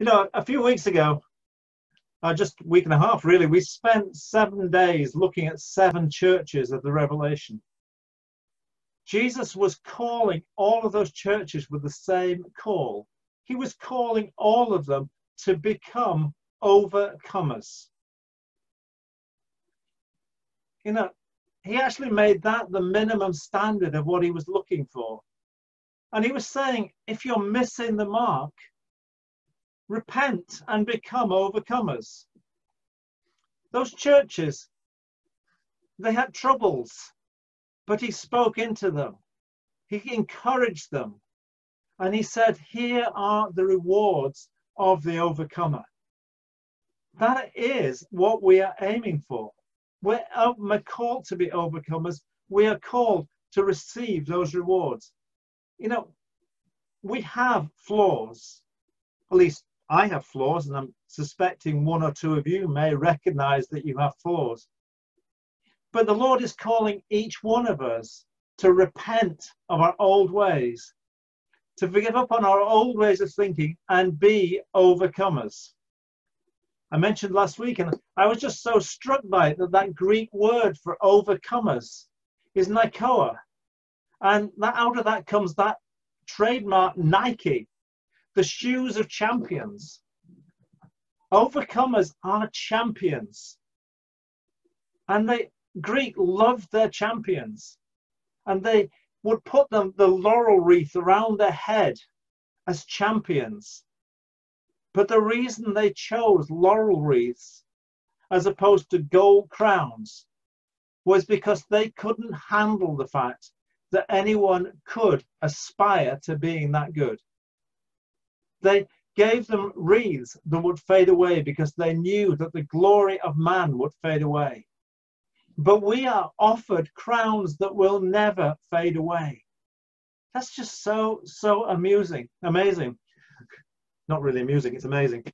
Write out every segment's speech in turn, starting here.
You know, a few weeks ago, uh, just a week and a half really, we spent seven days looking at seven churches of the Revelation. Jesus was calling all of those churches with the same call. He was calling all of them to become overcomers. You know, he actually made that the minimum standard of what he was looking for. And he was saying, if you're missing the mark, repent and become overcomers. Those churches, they had troubles, but he spoke into them. He encouraged them. And he said, Here are the rewards of the overcomer. That is what we are aiming for. We're, we're called to be overcomers. We are called to receive those rewards. You know, we have flaws. At least I have flaws, and I'm suspecting one or two of you may recognize that you have flaws. But the Lord is calling each one of us to repent of our old ways, to forgive up on our old ways of thinking and be overcomers. I mentioned last week, and I was just so struck by it that that Greek word for overcomers is Nikoa. And that out of that comes that trademark Nike, the shoes of champions. Overcomers are champions. And the Greek loved their champions. And they would put them the laurel wreath around their head as champions. But the reason they chose laurel wreaths as opposed to gold crowns was because they couldn't handle the fact that anyone could aspire to being that good. They gave them wreaths that would fade away because they knew that the glory of man would fade away. But we are offered crowns that will never fade away. That's just so, so amusing, amazing. Not really amusing, it's amazing.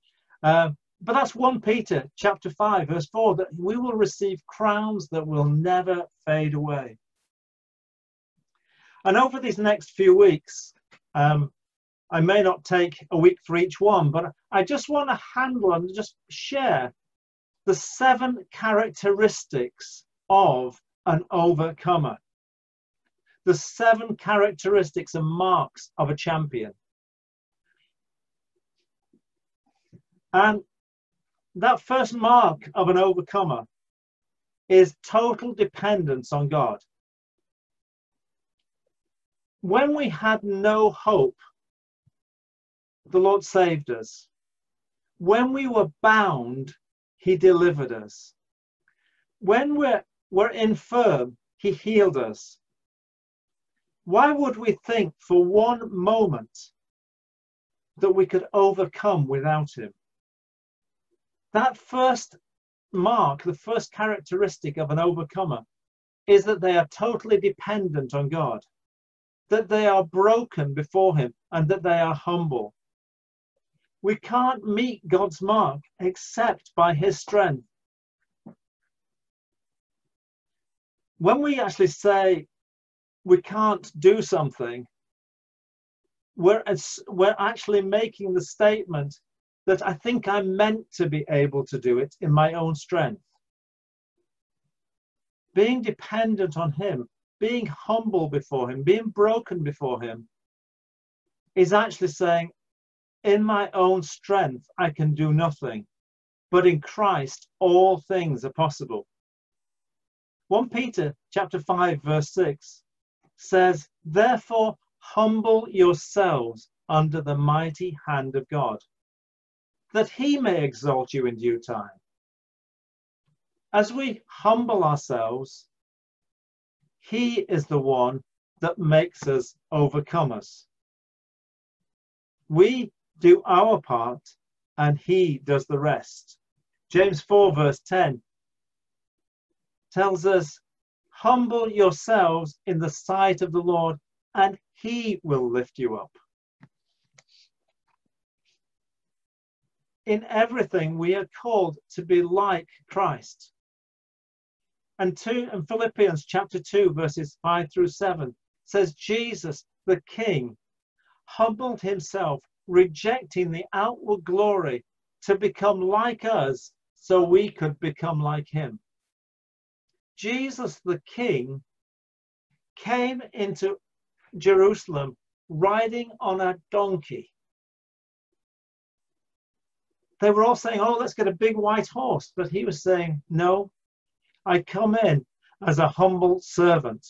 Uh, but that's 1 Peter chapter 5, verse 4, that we will receive crowns that will never fade away. And over these next few weeks, um, I may not take a week for each one, but I just want to handle and just share the seven characteristics of an overcomer. The seven characteristics and marks of a champion. And that first mark of an overcomer is total dependence on God when we had no hope, the Lord saved us. When we were bound, He delivered us. When we're, we're infirm, He healed us. Why would we think for one moment that we could overcome without Him? That first mark, the first characteristic of an overcomer, is that they are totally dependent on God that they are broken before Him and that they are humble. We can't meet God's mark except by His strength. When we actually say we can't do something, we're, we're actually making the statement that I think I'm meant to be able to do it in my own strength. Being dependent on Him being humble before Him, being broken before Him, is actually saying, in my own strength, I can do nothing, but in Christ, all things are possible. 1 Peter chapter 5 verse 6 says, Therefore humble yourselves under the mighty hand of God, that he may exalt you in due time. As we humble ourselves, he is the one that makes us overcomers. We do our part and He does the rest. James 4, verse 10 tells us, Humble yourselves in the sight of the Lord, and He will lift you up. In everything, we are called to be like Christ and 2 and Philippians chapter 2 verses 5 through 7 says Jesus the king humbled himself rejecting the outward glory to become like us so we could become like him. Jesus the King came into Jerusalem riding on a donkey. They were all saying, Oh, let's get a big white horse. But he was saying, No, I come in as a humble servant.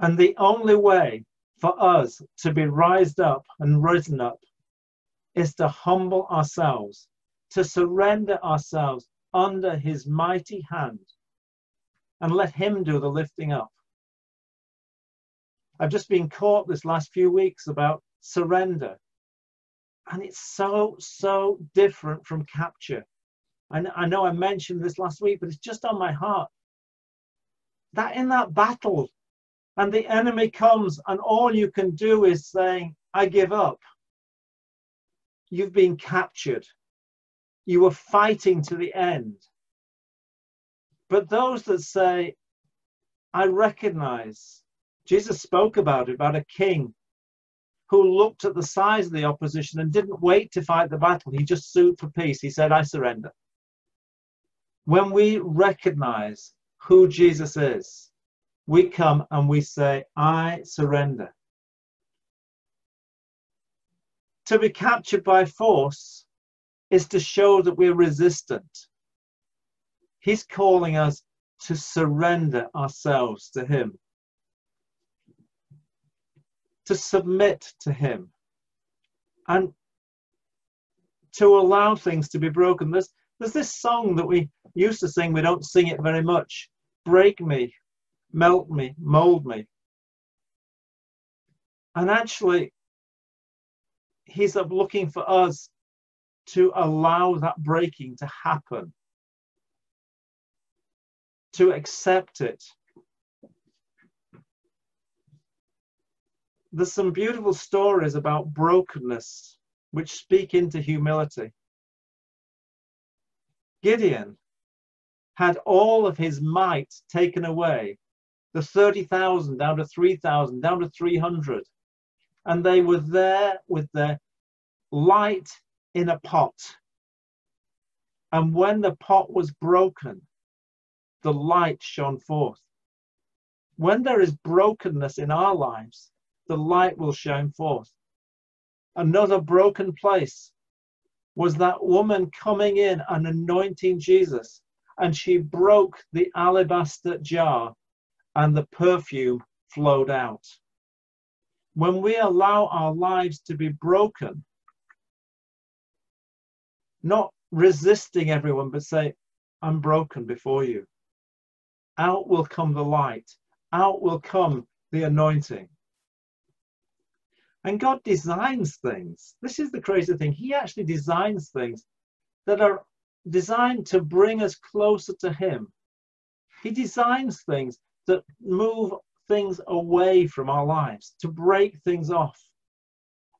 And the only way for us to be raised up and risen up is to humble ourselves, to surrender ourselves under his mighty hand and let him do the lifting up. I've just been caught this last few weeks about surrender. And it's so, so different from capture. And I know I mentioned this last week, but it's just on my heart. That in that battle, and the enemy comes, and all you can do is saying, I give up. You've been captured. You were fighting to the end. But those that say, I recognize, Jesus spoke about it, about a king who looked at the size of the opposition and didn't wait to fight the battle. He just sued for peace. He said, I surrender. When we recognize who Jesus is, we come and we say, I surrender. To be captured by force is to show that we're resistant. He's calling us to surrender ourselves to Him, to submit to Him, and to allow things to be broken. There's, there's this song that we used to sing, we don't sing it very much Break me, melt me, mold me. And actually, He's looking for us to allow that breaking to happen, to accept it. There's some beautiful stories about brokenness which speak into humility. Gideon had all of his might taken away, the 30,000 down to 3,000, down to 300. And they were there with their light in a pot. And when the pot was broken, the light shone forth. When there is brokenness in our lives, the light will shine forth. Another broken place was that woman coming in and anointing Jesus, and she broke the alabaster jar, and the perfume flowed out. When we allow our lives to be broken, not resisting everyone, but say, I'm broken before you. Out will come the light, out will come the anointing. And God designs things. This is the crazy thing. He actually designs things that are designed to bring us closer to Him. He designs things that move things away from our lives, to break things off.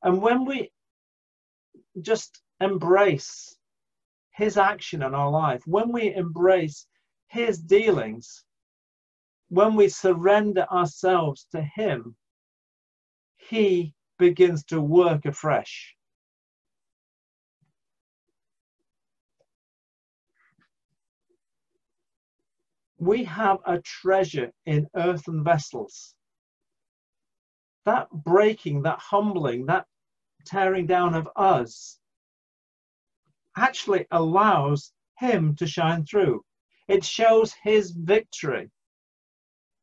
And when we just embrace his action in our life, when we embrace his dealings, when we surrender ourselves to him, he begins to work afresh. We have a treasure in earthen vessels. That breaking, that humbling, that tearing down of us actually allows him to shine through. It shows his victory.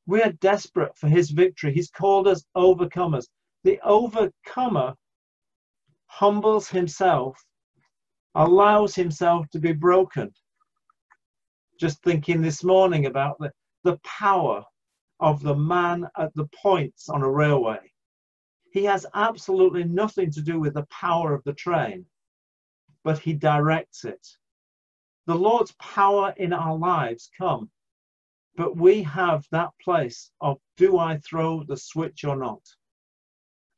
We are desperate for his victory. He's called us overcomers. The overcomer humbles himself, allows himself to be broken. Just thinking this morning about the, the power of the man at the points on a railway. He has absolutely nothing to do with the power of the train but he directs it. The Lord's power in our lives come, but we have that place of do I throw the switch or not?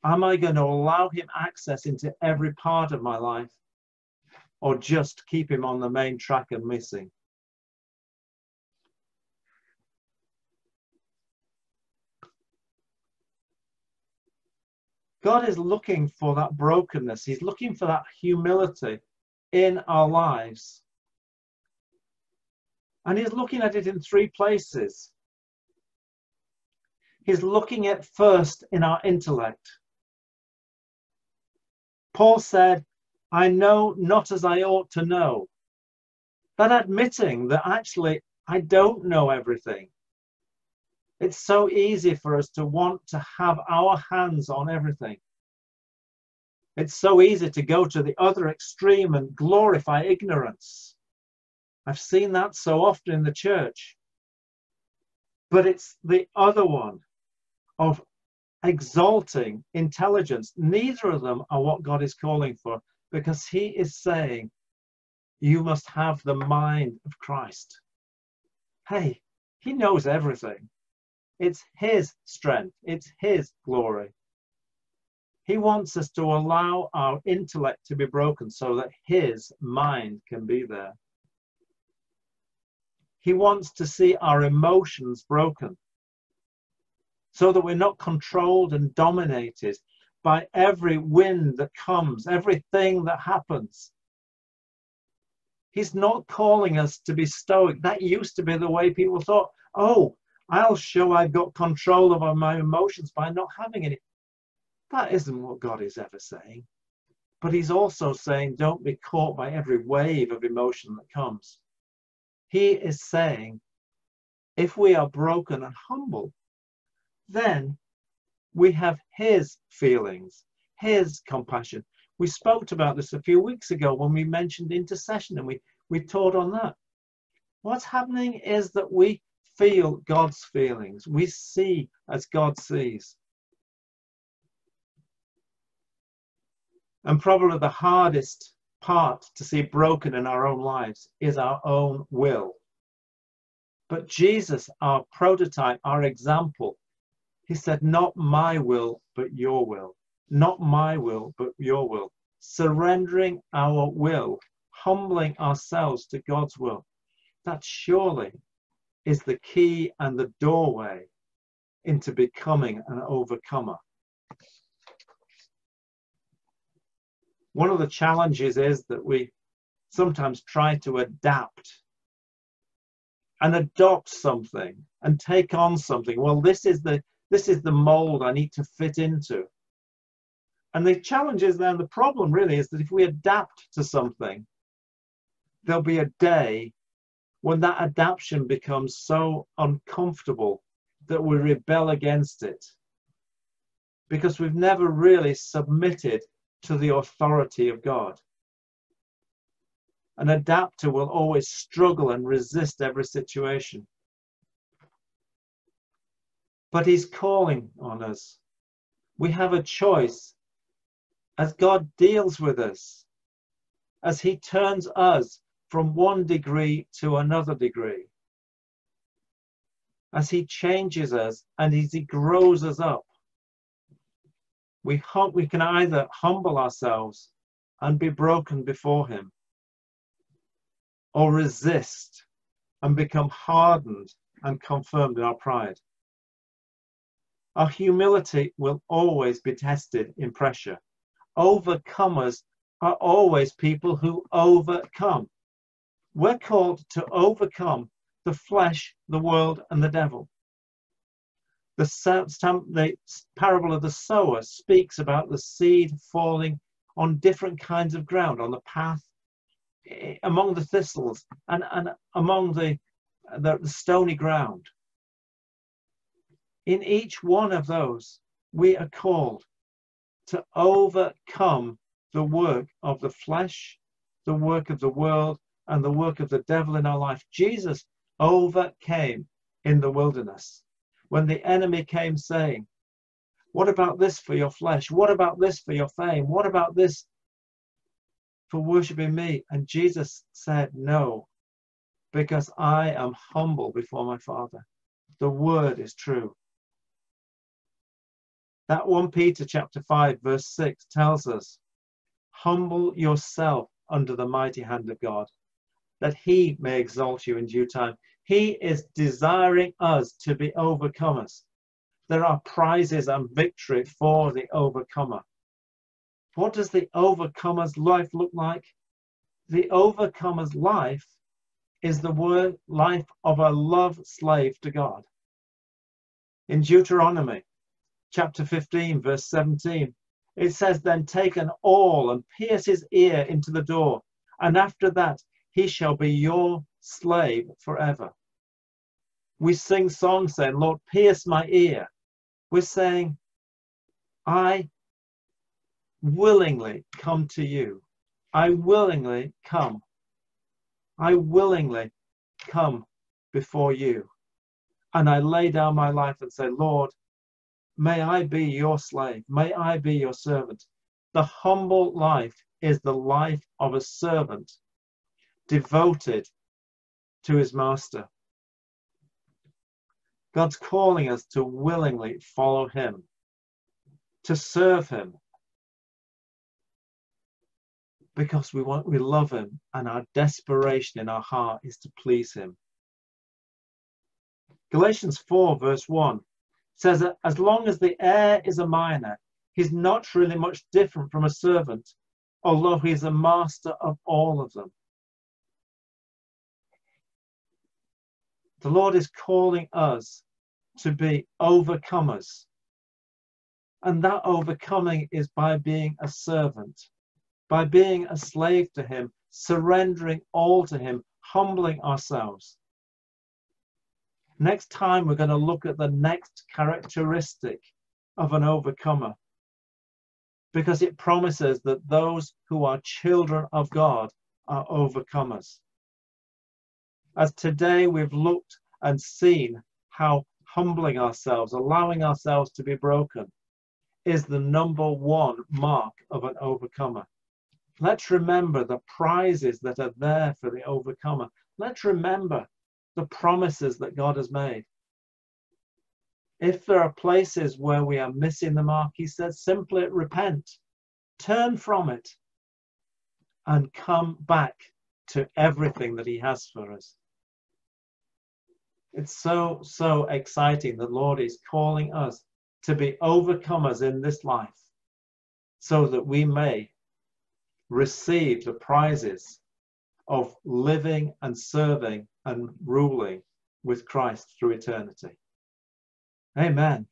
Am I going to allow him access into every part of my life or just keep him on the main track and missing? God is looking for that brokenness. He's looking for that humility in our lives. And he's looking at it in three places. He's looking at first in our intellect. Paul said, I know not as I ought to know. That admitting that actually I don't know everything. It's so easy for us to want to have our hands on everything. It's so easy to go to the other extreme and glorify ignorance. I've seen that so often in the church. But it's the other one of exalting intelligence. Neither of them are what God is calling for because He is saying, You must have the mind of Christ. Hey, He knows everything. It's His strength, it's His glory. He wants us to allow our intellect to be broken so that His mind can be there. He wants to see our emotions broken so that we're not controlled and dominated by every wind that comes, everything that happens. He's not calling us to be stoic. That used to be the way people thought, oh, I'll show I've got control over my emotions by not having any. That isn't what God is ever saying. But He's also saying, don't be caught by every wave of emotion that comes. He is saying, if we are broken and humble, then we have His feelings, His compassion. We spoke about this a few weeks ago when we mentioned intercession and we, we taught on that. What's happening is that we feel God's feelings, we see as God sees. And probably the hardest part to see broken in our own lives is our own will. But Jesus, our prototype, our example, he said, Not my will, but your will. Not my will, but your will. Surrendering our will, humbling ourselves to God's will. That surely is the key and the doorway into becoming an overcomer. One of the challenges is that we sometimes try to adapt and adopt something and take on something. Well, this is the this is the mold I need to fit into. And the challenge is then the problem really is that if we adapt to something, there'll be a day when that adaptation becomes so uncomfortable that we rebel against it because we've never really submitted to the authority of God. An adapter will always struggle and resist every situation but He's calling on us. We have a choice as God deals with us, as He turns us from one degree to another degree, as He changes us and as He grows us up. We, we can either humble ourselves and be broken before Him, or resist and become hardened and confirmed in our pride. Our humility will always be tested in pressure. Overcomers are always people who overcome. We're called to overcome the flesh, the world, and the devil. The, the parable of the sower speaks about the seed falling on different kinds of ground, on the path, eh, among the thistles, and, and among the, the, the stony ground. In each one of those, we are called to overcome the work of the flesh, the work of the world, and the work of the devil in our life. Jesus overcame in the wilderness when the enemy came saying, What about this for your flesh? What about this for your fame? What about this for worshiping me? And Jesus said, No, because I am humble before my Father. The word is true. That 1 Peter chapter 5 verse 6 tells us, humble yourself under the mighty hand of God, that he may exalt you in due time. He is desiring us to be overcomers, there are prizes and victory for the overcomer. What does the overcomer's life look like? The overcomer's life is the word life of a love slave to God. In Deuteronomy chapter 15, verse 17, it says, Then take an awl and pierce his ear into the door, and after that he shall be your slave forever. We sing songs saying, Lord, pierce my ear. We're saying, I willingly come to you. I willingly come. I willingly come before you. And I lay down my life and say, Lord, may I be your slave. May I be your servant. The humble life is the life of a servant devoted to his master. God's calling us to willingly follow him, to serve him, because we want we love him and our desperation in our heart is to please him. Galatians 4 verse 1 says that as long as the heir is a minor, he's not really much different from a servant, although he's a master of all of them. The Lord is calling us to be overcomers. And that overcoming is by being a servant, by being a slave to Him, surrendering all to Him, humbling ourselves. Next time, we're going to look at the next characteristic of an overcomer because it promises that those who are children of God are overcomers as today we've looked and seen how humbling ourselves, allowing ourselves to be broken, is the number one mark of an overcomer. Let's remember the prizes that are there for the overcomer. Let's remember the promises that God has made. If there are places where we are missing the mark, he says, simply repent, turn from it, and come back to everything that he has for us. It's so, so exciting. The Lord is calling us to be overcomers in this life so that we may receive the prizes of living and serving and ruling with Christ through eternity. Amen.